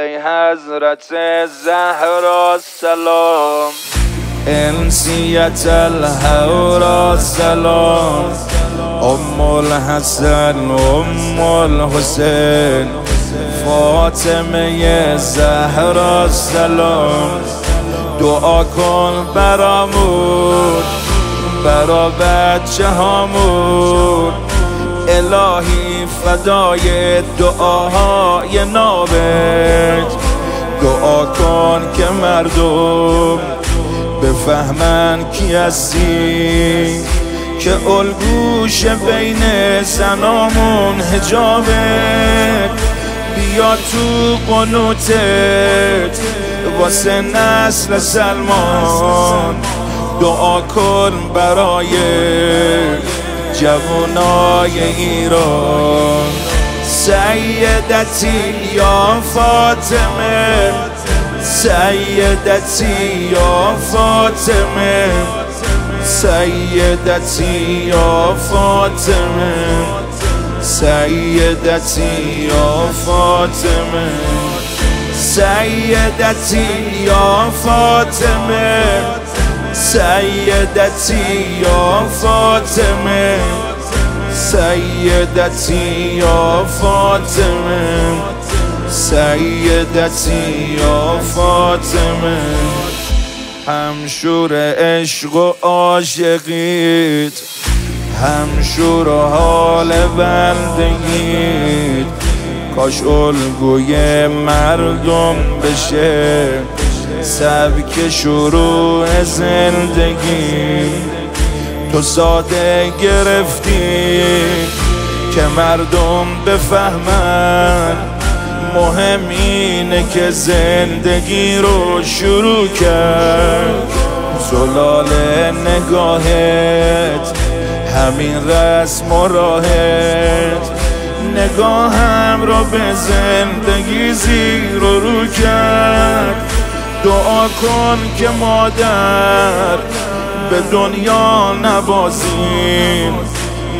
ای حضرت زهرا سلام انسیت الهورا سلام ام الحسن ام الحسین. فاطمه زهرا سلام دعا کن برامون برا بچه هامون الهی فدای دعاهای نابت. دعا کن که مردم بفهمن کی هستی. که الگوش بین زنامون هجابت بیا تو قنوتت واسه نسل سلمان. دعا کن برای جوانای ایران. سیدتی یا فاطمه سیدتی یا فاطمه سیدتی یا فاطمه سیدتی یا فاطمه سیدتی یا فاطمه سیدتی یا فاطمه. سیدتی یا فاطمه سیدتی یا فاطمه. همشور عشق و عاشقیت همشور حال بندگیت. کاش الگوی مردم بشه سبک شروع زندگی. تو ساده گرفتی که مردم بفهمن. مهم اینه که زندگی رو شروع کرد. زلال نگاهت همین رسم و راهت. نگاهم رو به زندگی زیر رو کرد. دعا کن که مادر به دنیا نبازیم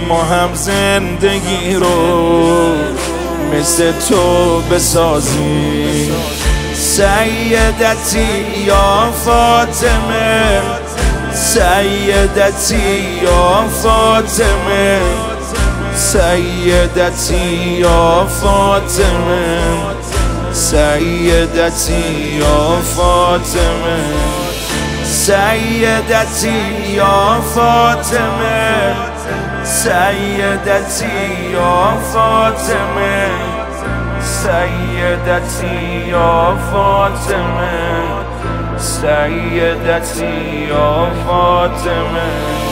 ما هم زندگی رو مثل تو بسازیم. سیدتی یا فاطمه سیدتی یا فاطمه سیدتی یا فاطمه سیدتی یا فاطمه. سیدتی یا فاطمه سیدتی یا فاطمه سیدتی یا فاطمه سیدتی یا فاطمه.